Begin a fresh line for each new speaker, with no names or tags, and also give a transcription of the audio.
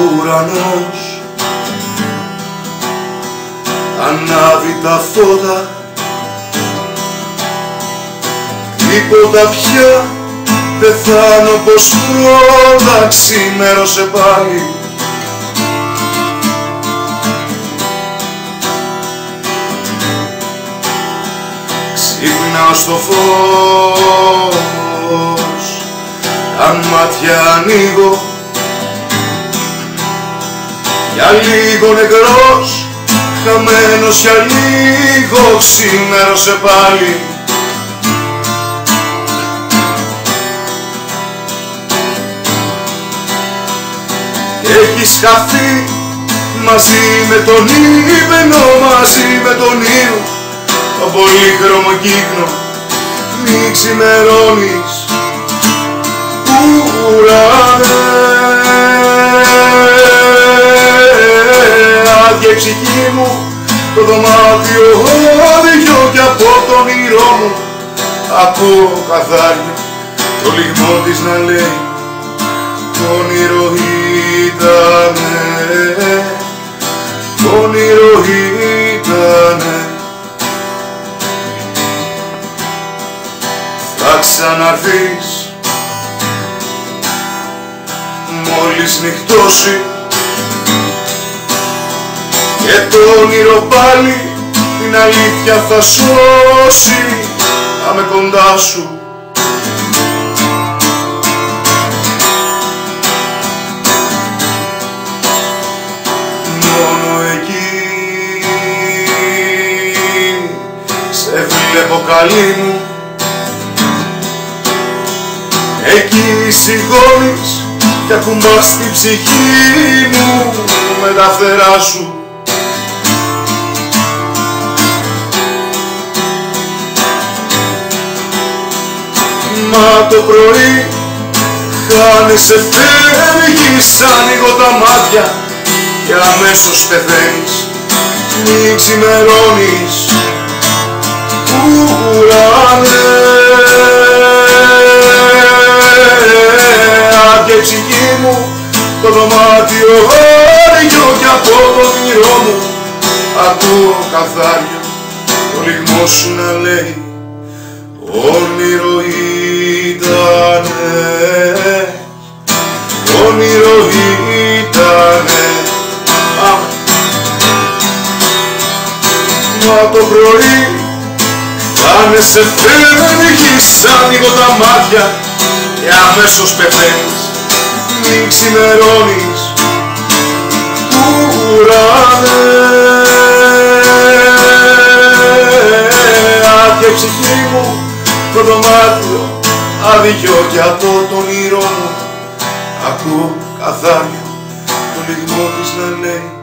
ουρανός. Ανάβει τα φώτα. Τίποτα πια πεθάνω πως πρώτα ξημέρωσε πάλι. Ξύπνα στο φως. Αν μάτια ανοίγω για λίγο νεκρός χαμένος για λίγο ξημέρωσε πάλι. Έχεις χαθεί μαζί με τον ύπαινο, μαζί με τον ήλιο. Το πολύχρωμο κύκνο μη ξημερώνεις ψυχή μου το δωμάτιο άδειο κι από τον ήρω μου. Ακούω καθάρια το λιγμό της να λέει το όνειρο ήτανε το όνειρο ήτανε θα ξαναρθείς μόλις νυχτώσει και το όνειρο πάλι την αλήθεια θα σώσει. Να με κοντά σου. Μόνο εκεί σε βλέπω καλή μου. Εκεί σηκώνεις και ακουμπάς την ψυχή μου με τα φτερά σου το πρωί. Χάνεσαι φεύγεις ανοίγω τα μάτια. Και αμέσως πεθαίνεις. Μη ξημερώνεις. Ουρανέ άδεια ψυχή μου το δωμάτιο όριο κι από το όνειρό μου. Ακούω καθάρια το λιγμός σου να λέει όνειρο ήτανε. Όνειρο ήτανε. Μα το πρωί χάνεσαι φεύγεις ανοίγω τα μάτια και αμέσως πεθαίνεις. Μη ξημερώνεις ουρανέ άδειο κι από τον ήρω μου ακούω καθάρια το λιγμό της να λέει